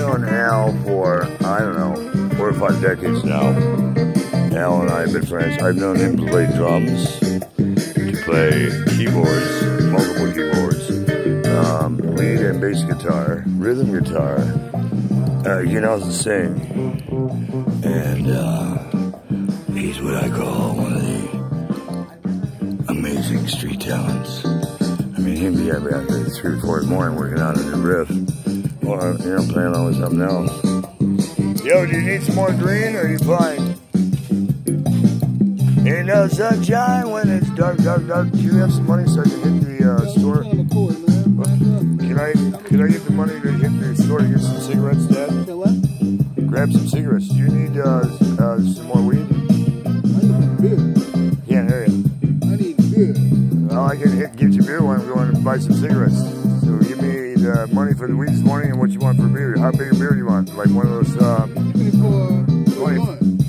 known Al for, I don't know, four or five decades now. Al and I have been friends. I've known him to play drums, to play keyboards, multiple keyboards, um, lead and bass guitar, rhythm guitar. Uh, he knows to sing. And uh, he's what I call one of the amazing street talents. I mean, he'd be up at three or four in the morning working on a new riff. Or, you know, playing on with something else. Yo, do you need some more green or are you fine? Ain't no sunshine when it's dark, dark, dark. Do you have some money so I can hit the uh, store? Can I can I get the money to hit the store to get some cigarettes, Dad? Grab some cigarettes. Do you need uh, uh, some more weed? Can't hear you. Well, I can hit, get you beer when I'm going to buy some cigarettes. So give me the money for the weed this morning and what you want for beer. How big a beer do you want? Like one of those uh,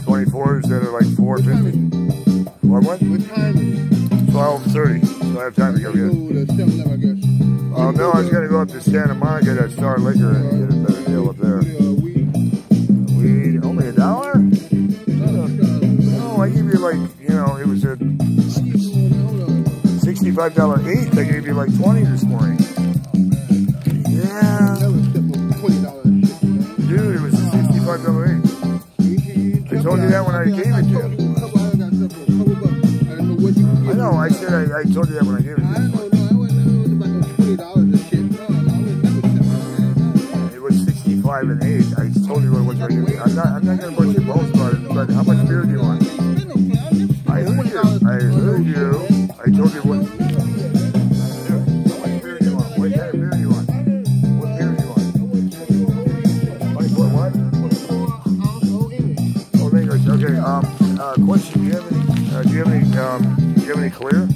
24s that are like 450? What, what? What time is it? 12.30. So I have time to go get it. To the 7 I guess. Oh, no, I was going to go up to Santa Monica to Star Liquor and get a better deal up there. Uh, we, Weed, only a dollar? No, I give you like, you know, it was a $65 eighth. I gave you like 20 this morning. I told you that when I gave it to you. I told you a couple, I got stuff for a couple bucks. I didn't know you I I said I, I told you that when I gave it to don't know, no, I wasn't know it was about no twenty dollars and shit. No, I would never step on you. It was 65 and 8. I told you what it was. I'm not, I'm not going to bust your balls about it, but how much beer do you want? Uh. Question. Do you have any? Uh, do you have any? Um. Do you have any clear?